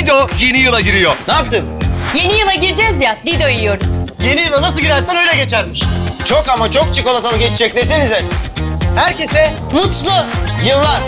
Dido yeni yıla giriyor. Ne yaptın? Yeni yıla gireceğiz ya, Dido yiyoruz. Yeni yıla nasıl girersen öyle geçermiş. Çok ama çok çikolatalı geçecek desenize. Herkese Mutlu. yıllar.